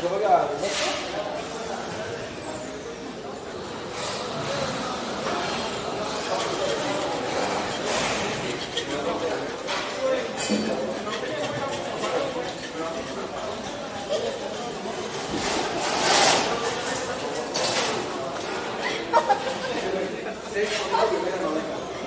Devagar. Thank you.